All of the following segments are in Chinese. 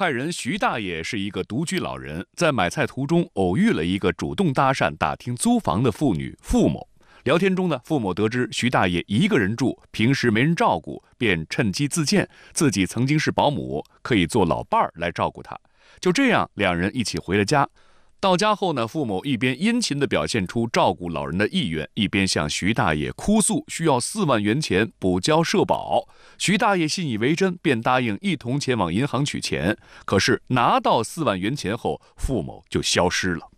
害人徐大爷是一个独居老人，在买菜途中偶遇了一个主动搭讪打听租房的妇女付某。聊天中呢，付某得知徐大爷一个人住，平时没人照顾，便趁机自荐自己曾经是保姆，可以做老伴儿来照顾他。就这样，两人一起回了家。到家后呢，付某一边殷勤地表现出照顾老人的意愿，一边向徐大爷哭诉需要四万元钱补交社保。徐大爷信以为真，便答应一同前往银行取钱。可是拿到四万元钱后，付某就消失了。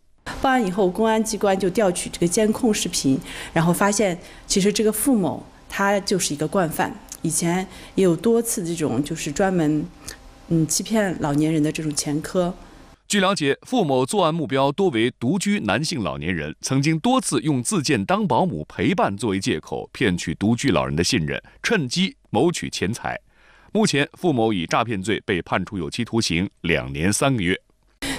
报案以后，公安机关就调取这个监控视频，然后发现其实这个付某他就是一个惯犯，以前也有多次这种就是专门嗯欺骗老年人的这种前科。据了解，付某作案目标多为独居男性老年人，曾经多次用自荐当保姆陪伴作为借口，骗取独居老人的信任，趁机谋取钱财。目前，付某以诈骗罪被判处有期徒刑两年三个月。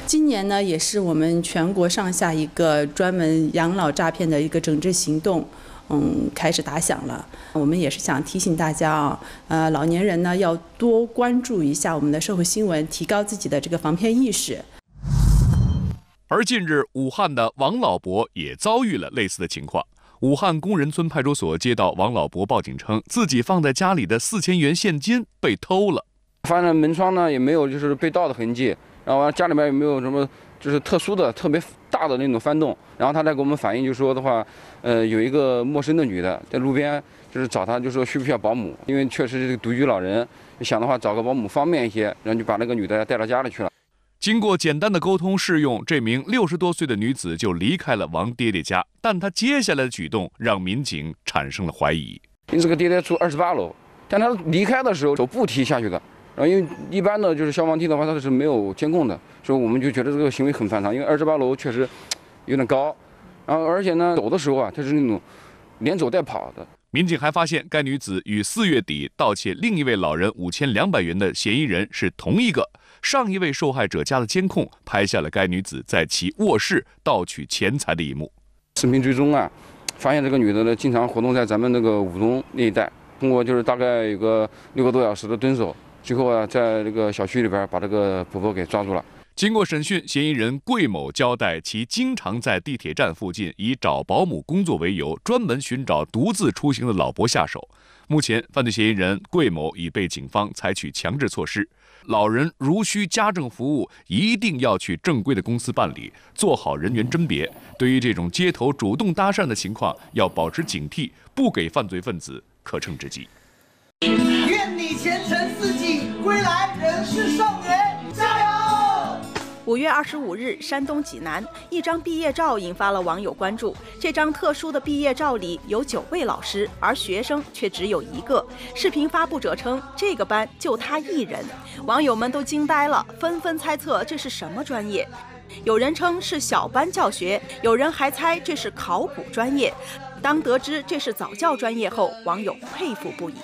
今年呢，也是我们全国上下一个专门养老诈骗的一个整治行动，嗯，开始打响了。我们也是想提醒大家啊，呃，老年人呢要多关注一下我们的社会新闻，提高自己的这个防骗意识。而近日，武汉的王老伯也遭遇了类似的情况。武汉工人村派出所接到王老伯报警，称自己放在家里的四千元现金被偷了。发现门窗呢也没有就是被盗的痕迹，然后家里面也没有什么就是特殊的、特别大的那种翻动。然后他再给我们反映，就说的话，呃，有一个陌生的女的在路边就是找他，就说需不需要保姆？因为确实是独居老人，想的话找个保姆方便一些，然后就把那个女的带到家里去了。经过简单的沟通试用，这名六十多岁的女子就离开了王爹爹家。但她接下来的举动让民警产生了怀疑。你这个爹爹住二十八楼，但他离开的时候走步梯下去的。然后因为一般的就是消防梯的话，它是没有监控的，所以我们就觉得这个行为很反常。因为二十八楼确实有点高，然后而且呢，走的时候啊，他是那种连走带跑的。民警还发现，该女子与四月底盗窃另一位老人五千两百元的嫌疑人是同一个。上一位受害者家的监控拍下了该女子在其卧室盗取钱财的一幕。视频追踪啊，发现这个女的呢，经常活动在咱们那个五中那一带。通过就是大概有个六个多小时的蹲守，最后啊，在这个小区里边把这个婆婆给抓住了。经过审讯，嫌疑人桂某交代，其经常在地铁站附近以找保姆工作为由，专门寻找独自出行的老伯下手。目前，犯罪嫌疑人桂某已被警方采取强制措施。老人如需家政服务，一定要去正规的公司办理，做好人员甄别。对于这种街头主动搭讪的情况，要保持警惕，不给犯罪分子可乘之机。愿你前程似锦，归来仍是少年。五月二十五日，山东济南一张毕业照引发了网友关注。这张特殊的毕业照里有九位老师，而学生却只有一个。视频发布者称，这个班就他一人。网友们都惊呆了，纷纷猜测这是什么专业。有人称是小班教学，有人还猜这是考古专业。当得知这是早教专业后，网友佩服不已。